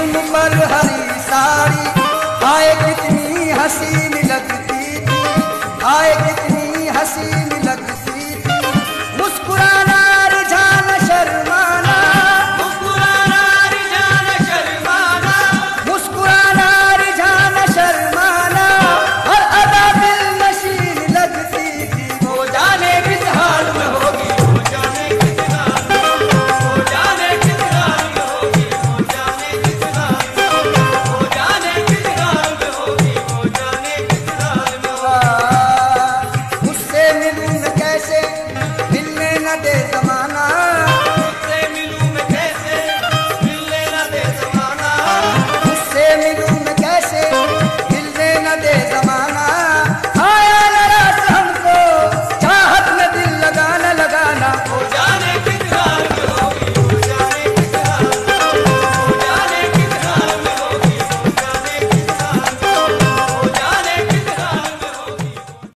सुन पर हरी साड़ी आए कितनी हसी dead